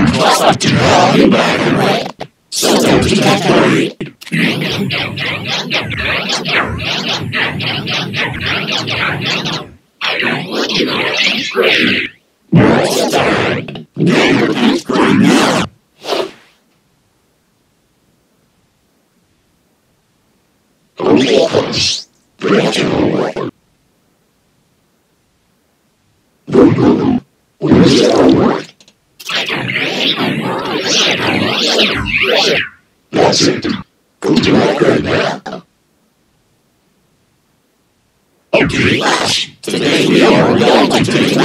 I ran up to call you back away. So don't you get worried. What's the time? Get your eighth grade now. Okay, folks. Bring it over. Boo-boo. Where's your homework? That's it. Go to grade now. Okay, we are going to take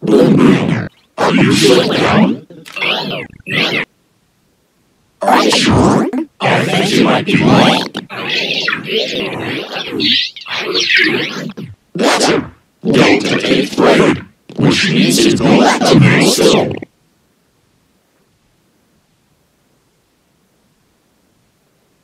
boom. Are you feeling? Are you sure? I you might right. Go to eighth grade, which means you go back to middle school. Okay, class. Bring out your students' levels. Boom, boom.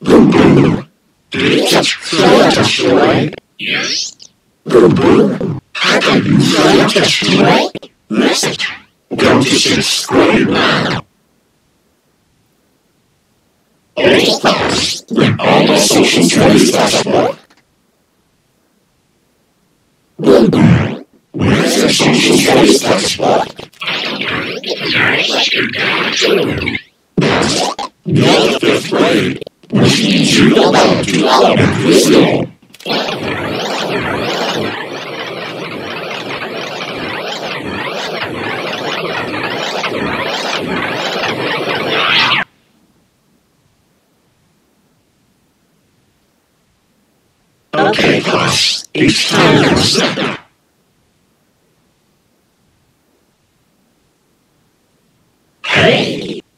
Boom, boom. Catch fly destroy? Yes. Boom, boom. How can you fly destroy? Message. Go to grade now. Okay, class. Bring all the social studies textbook. Boom, boom. Where's your social studies textbook? School. Okay, class. It's time to sit up. Hey, boom boom. Is that me you are thinking? Boom boom.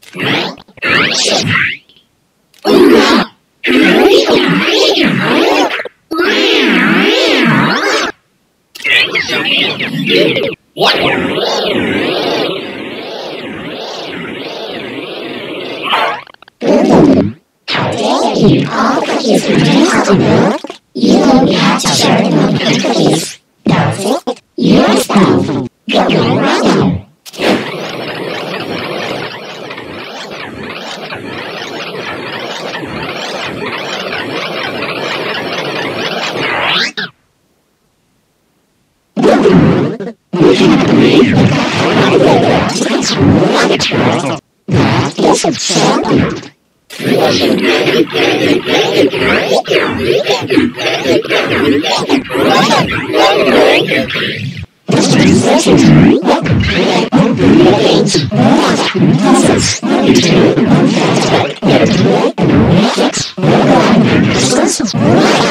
and cookies. That's it. You're expelled. Go Gitarre, gratis und